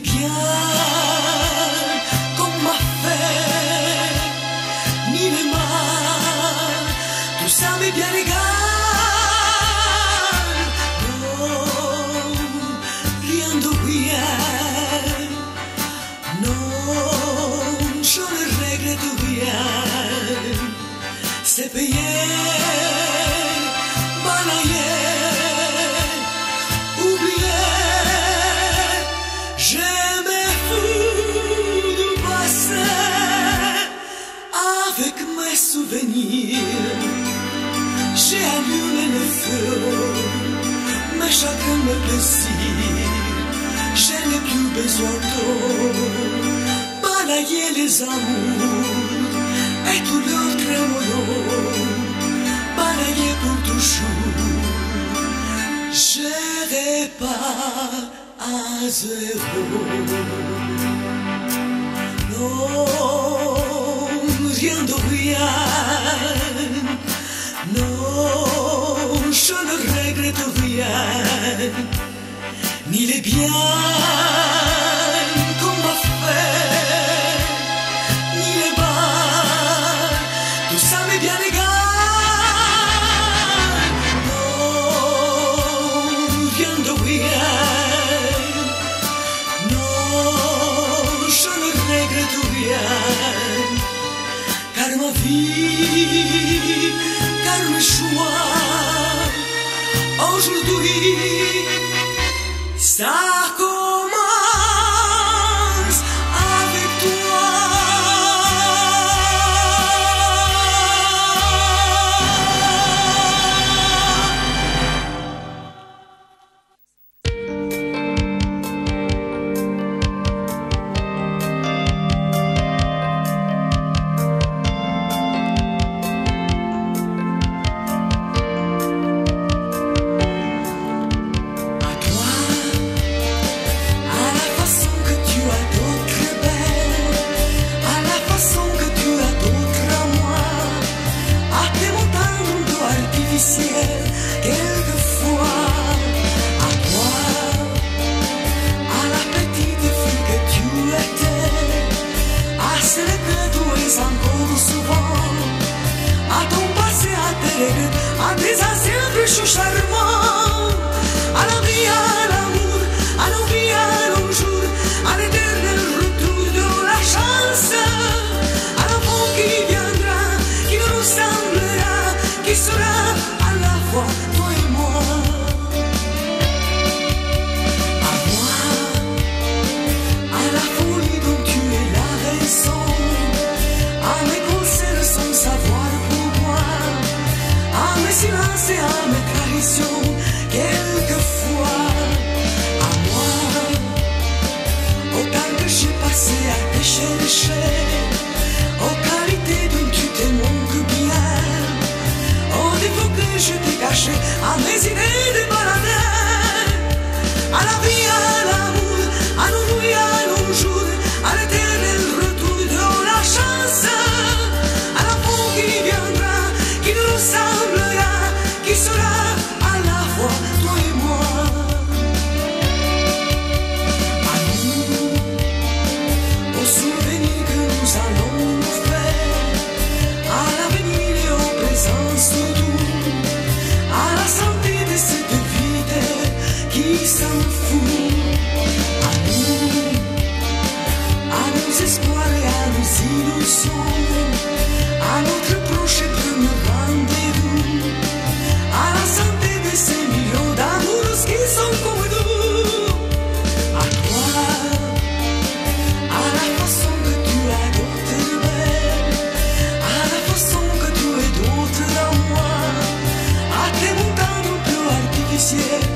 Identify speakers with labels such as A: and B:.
A: bien qu'on m'a fait, ni mal, tout ça bien rien de rien, non, rien. C'est J'ai allumé le feu, mais chacun mes plaisirs. Je n'ai plus besoin d'eau, balayer les amours et tout leur trémolo, balayer pour toujours. Je repars à zéro. Non, rien de rien. Non, je ne regrette rien. Ni les biens vie, car choix, aujourd'hui, ça behind me. 와 谢。